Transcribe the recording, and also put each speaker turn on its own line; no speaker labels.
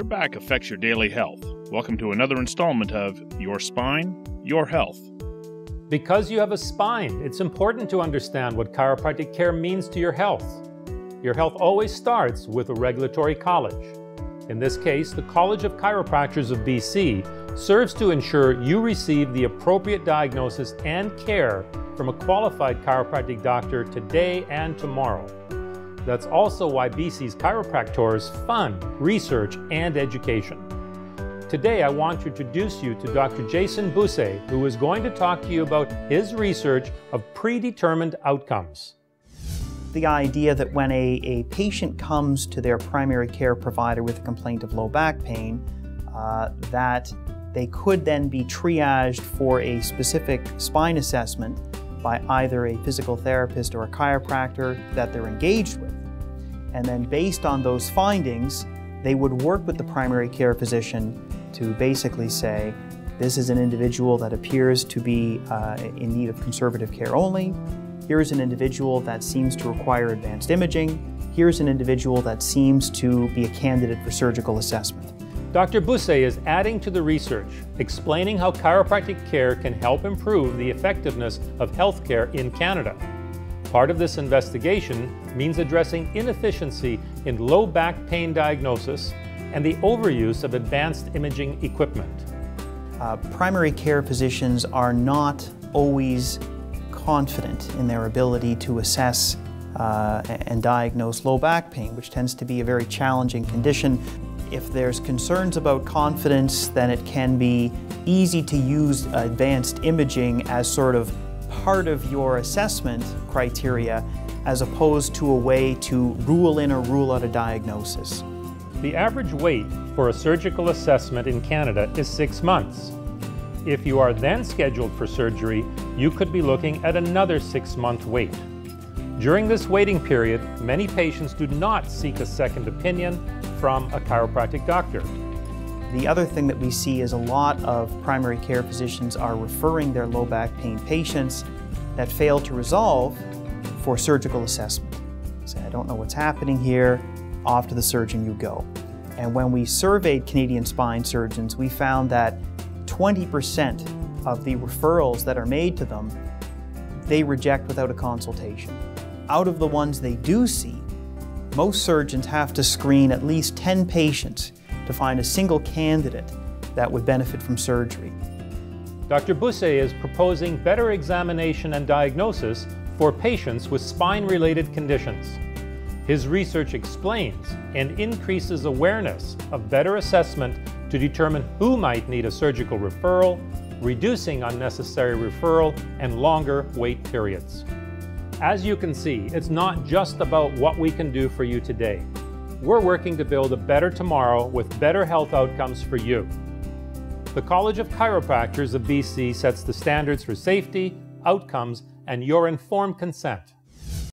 Your back affects your daily health. Welcome to another installment of Your Spine, Your Health.
Because you have a spine, it's important to understand what chiropractic care means to your health. Your health always starts with a regulatory college. In this case, the College of Chiropractors of BC serves to ensure you receive the appropriate diagnosis and care from a qualified chiropractic doctor today and tomorrow. That's also why BC's chiropractors fund research and education. Today, I want to introduce you to Dr. Jason Busse, who is going to talk to you about his research of predetermined outcomes.
The idea that when a, a patient comes to their primary care provider with a complaint of low back pain, uh, that they could then be triaged for a specific spine assessment by either a physical therapist or a chiropractor that they're engaged with. And then based on those findings, they would work with the primary care physician to basically say, this is an individual that appears to be uh, in need of conservative care only. Here's an individual that seems to require advanced imaging. Here's an individual that seems to be a candidate for surgical assessment.
Dr. Busse is adding to the research, explaining how chiropractic care can help improve the effectiveness of healthcare in Canada. Part of this investigation means addressing inefficiency in low back pain diagnosis and the overuse of advanced imaging equipment.
Uh, primary care physicians are not always confident in their ability to assess uh, and diagnose low back pain, which tends to be a very challenging condition. If there's concerns about confidence, then it can be easy to use advanced imaging as sort of part of your assessment criteria as opposed to a way to rule in or rule out a diagnosis.
The average wait for a surgical assessment in Canada is six months. If you are then scheduled for surgery, you could be looking at another six month wait. During this waiting period, many patients do not seek a second opinion from a chiropractic doctor.
The other thing that we see is a lot of primary care physicians are referring their low back pain patients that fail to resolve for surgical assessment. Say, I don't know what's happening here, off to the surgeon you go. And when we surveyed Canadian spine surgeons, we found that 20% of the referrals that are made to them, they reject without a consultation out of the ones they do see, most surgeons have to screen at least 10 patients to find a single candidate that would benefit from surgery.
Dr. Busse is proposing better examination and diagnosis for patients with spine-related conditions. His research explains and increases awareness of better assessment to determine who might need a surgical referral, reducing unnecessary referral and longer wait periods. As you can see, it's not just about what we can do for you today. We're working to build a better tomorrow with better health outcomes for you. The College of Chiropractors of BC sets the standards for safety, outcomes, and your informed consent.